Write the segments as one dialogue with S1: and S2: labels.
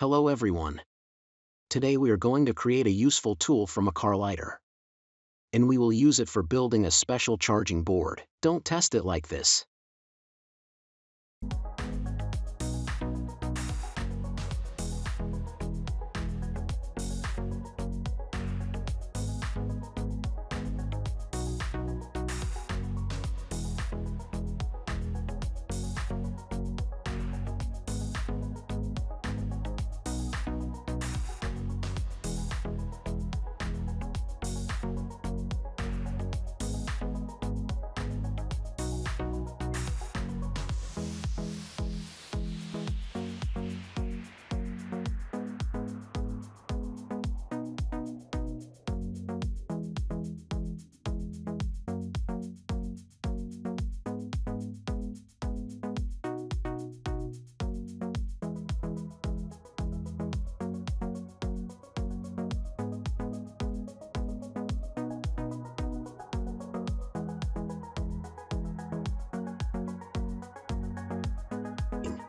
S1: Hello everyone. Today we are going to create a useful tool from a car lighter. And we will use it for building a special charging board. Don't test it like this.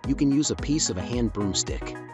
S1: You can use a piece of a hand broomstick.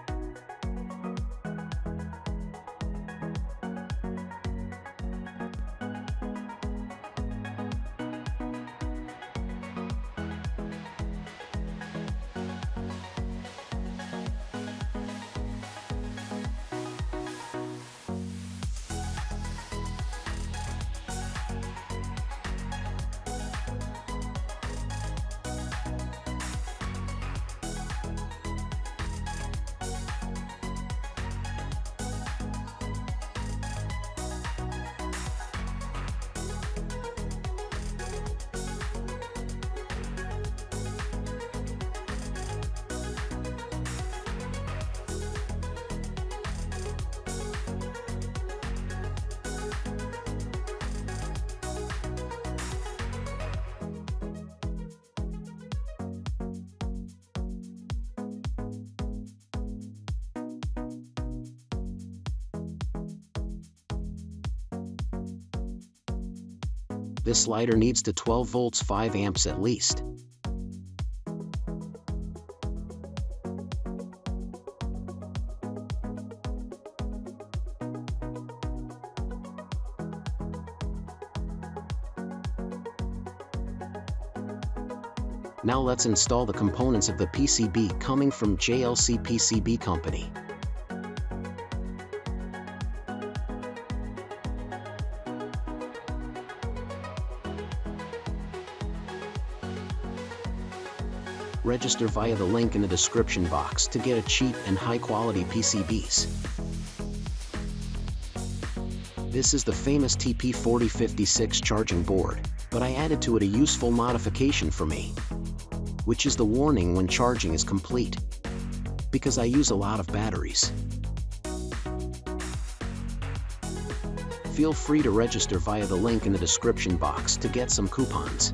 S1: This lighter needs to 12 volts 5 amps at least. Now let's install the components of the PCB coming from JLC PCB company. Register via the link in the description box to get a cheap and high quality PCBs. This is the famous TP4056 charging board, but I added to it a useful modification for me, which is the warning when charging is complete, because I use a lot of batteries. Feel free to register via the link in the description box to get some coupons.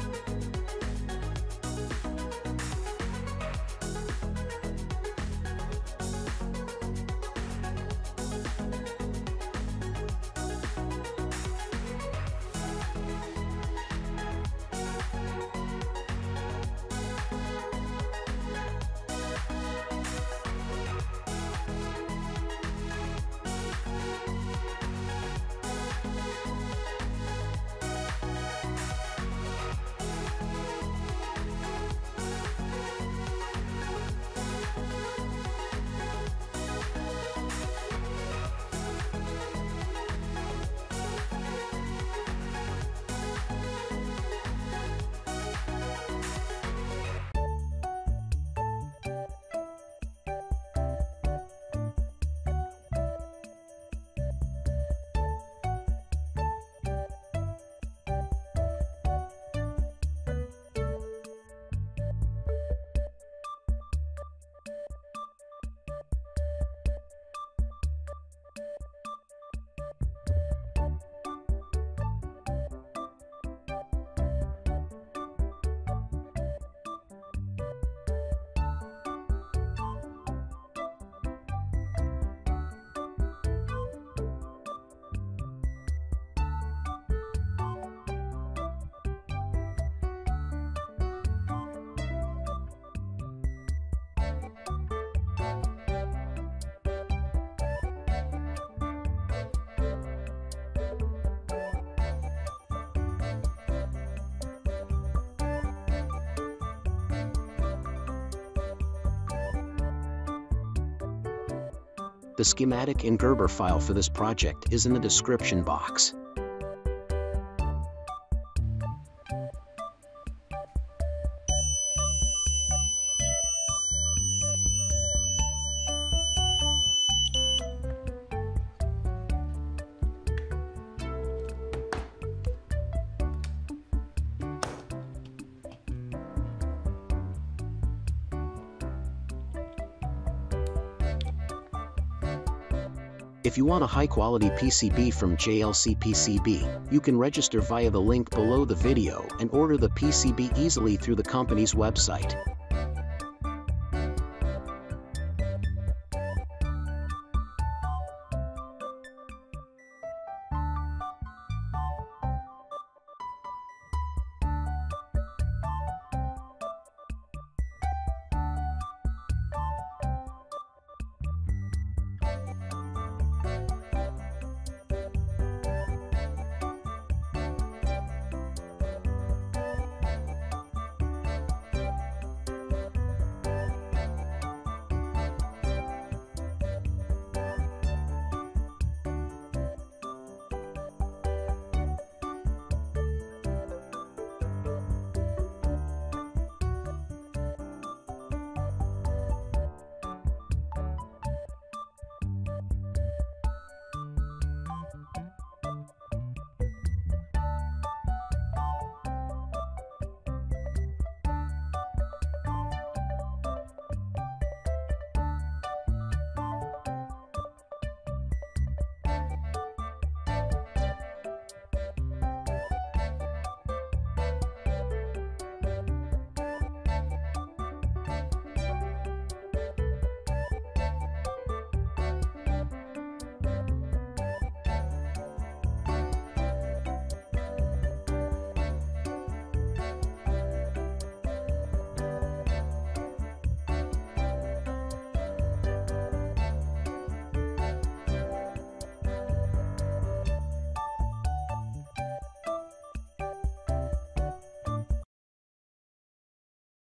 S1: The schematic and Gerber file for this project is in the description box. If you want a high-quality PCB from JLC PCB, you can register via the link below the video and order the PCB easily through the company's website.